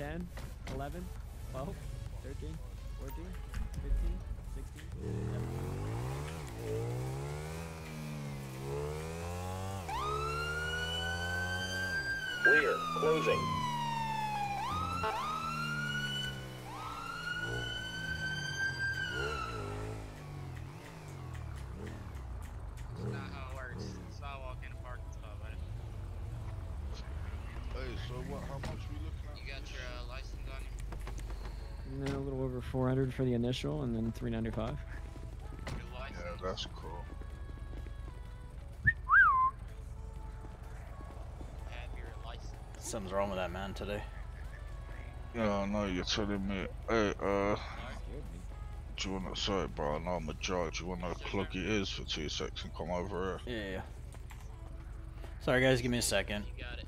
10, 11, 12, 13, 14, 15, 16, 17. Clear. Closing. That's not how it works. It's not walk in a parking spot, but Hey, so what? How much we looking at? you got your uh, license on you. And then a little over 400 for the initial, and then 395. Yeah, that's cool. Have your license. Something's wrong with that man today. Yeah, I know you're telling me. Hey, uh, do you wanna sorry, bro? I know I'm a judge. Do you wanna clock your ears for two seconds and come over here? Yeah, yeah. Sorry, guys. Give me a second. You got it.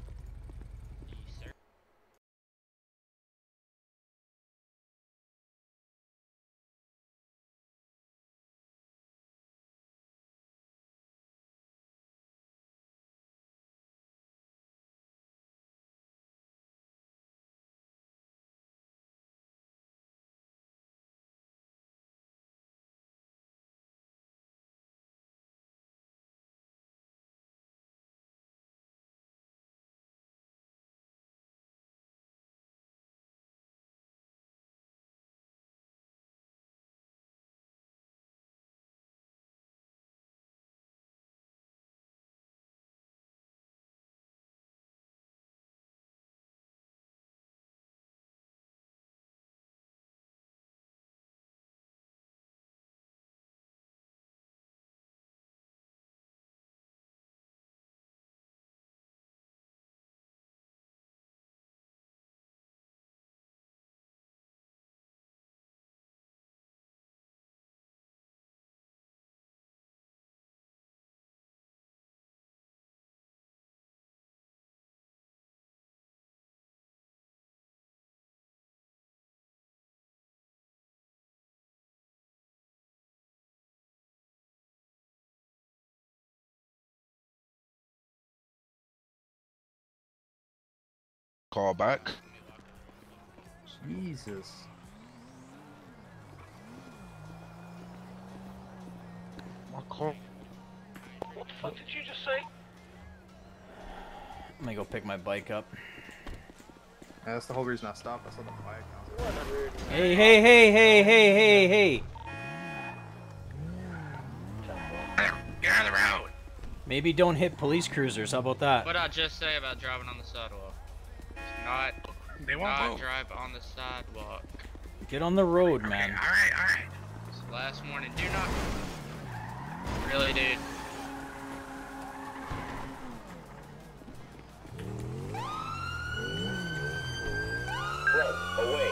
Call back. Jesus. My car. What the fuck did you just say? Let me go pick my bike up. Yeah, that's the whole reason I stopped. I saw the bike. and I was like, Hey, hey, hey, hey, hey, hey, hey. Get out of the road. Maybe don't hit police cruisers. How about that? What I just say about driving on the sidewalk? It's not They won't not move. drive on the sidewalk. Get on the road, man. All right, all right. It's the last warning. Do not. Really, dude. Red, away.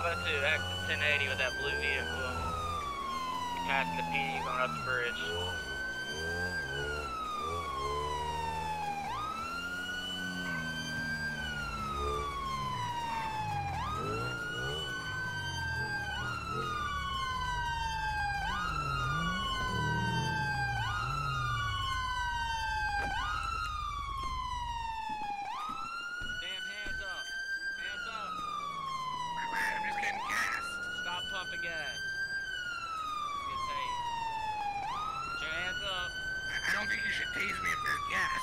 About to exit 1080 with that blue vehicle. Passing the PD going up the bridge. Damn, hands up. Hands up. I'm just getting gas. Stop pumping gas. Get tased. Put your hands up. I I don't think you should tase me if there's gas. Put your hands in the air. Stop pumping gas.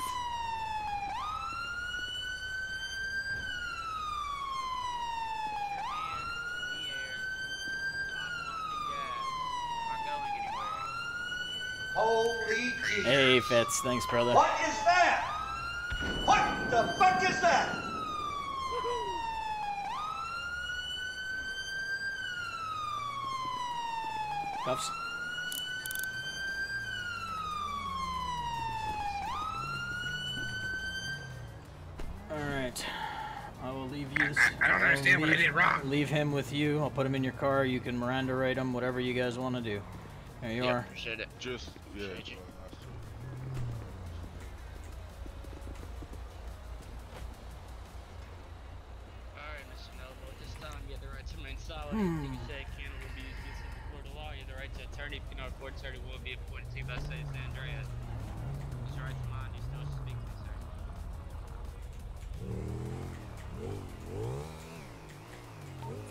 Not going anywhere. Holy Jesus. Hey, Fitz. Thanks, brother. What is that? What the fuck is that? Cuffs. Alright. I will leave you. I- I don't will understand what I did wrong. Leave him with you. I'll put him in your car. You can Miranda rate him, whatever you guys want to do. There you Yeah, are. appreciate it. Just yeah. Appreciate you. bro, that's it. Alright, Mr. Noble, this time you have the right to remain silent. Hmm. You say can will be used against in the court of law. You have the right to attorney if you cannot afford attorney will be appointed to you by San Andreas.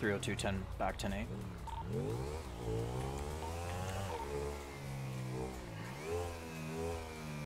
302 10 back 10 8.